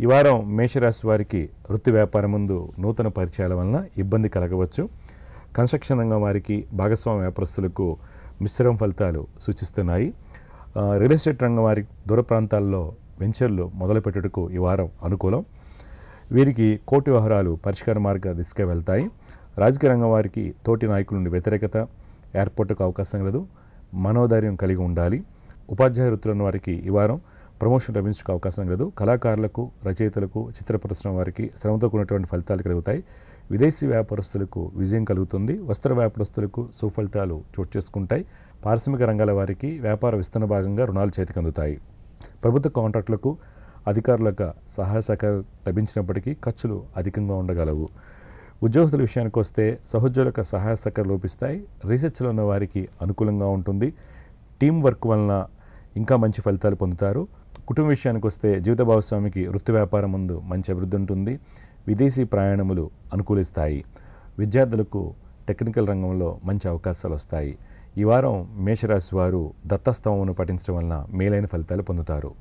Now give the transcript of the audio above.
ఈ వారం మేషరాశి వారికి వృత్తి వ్యాపారం ముందు నూతన పరిచయాల వలన ఇబ్బంది కలగవచ్చు. కన్స్ట్రక్షన్ రంగం వారికి భాగస్వామ్య వ్యాపారస్తులకు మిశ్రమ ఫలితాలు సూచిస్తున్నాయి. రియల్ ఎస్టేట్ రంగం వారి దూర ప్రాంతాల్లో వెంచర్లు మొదలుపెట్టుటకు ఈ వారం అనుకూలం. వీరికి కోర్టు వ్యవహారాలు పరిష్కార మార్గ దిశగా వెళ్తాయి. రాజకీయ రంగం వారికి తోటి నాయకుల నుండి వ్యతిరేకత ఏర్పాటుకు అవకాశం లేదు. మనోధైర్యం కలిగి ఉండాలి. ఉపాధ్యాయ వృత్తులను వారికి ఈ వారం ప్రమోషన్ లభించుకు అవకాశం లేదు. కళాకారులకు రచయితలకు చిత్ర పరిశ్రమ వారికి శ్రమతో కూడినటువంటి ఫలితాలు కలుగుతాయి. విదేశీ వ్యాపారస్తులకు విజయం కలుగుతుంది. వస్త్ర వ్యాపారస్తులకు సుఫలితాలు చోటు చేసుకుంటాయి. పారిశ్రామిక రంగాల వారికి వ్యాపార విస్తరణ భాగంగా రుణాలు చేతికి అందుతాయి ప్రభుత్వ కాంట్రాక్టులకు అధికారులకు సహాయ సహకారం లభించినప్పటికీ ఖర్చులు అధికంగా ఉండగలవు. ఉద్యోగస్తుల విషయానికి వస్తే సహోద్యోగులకు సహాయ సహకారం లోపిస్తాయి. రీసెర్చ్లో ఉన్న వారికి అనుకూలంగా ఉంటుంది. టీం వర్క్ వలన ఇంకా మంచి ఫలితాలు పొందుతారు. కుటుంబ విషయానికి వస్తే జీవిత భాగస్వామికి వృత్తి వ్యాపారం ముందు మంచి అభివృద్ధి ఉంటుంది. విదేశీ ప్రయాణములు అనుకూలిస్తాయి. విద్యార్థులకు టెక్నికల్ రంగంలో మంచి అవకాశాలు వస్తాయి. ఈ వారం మేషరాశి వారు దత్తస్తవమును పఠించడం వలన మేలైన ఫలితాలు పొందుతారు.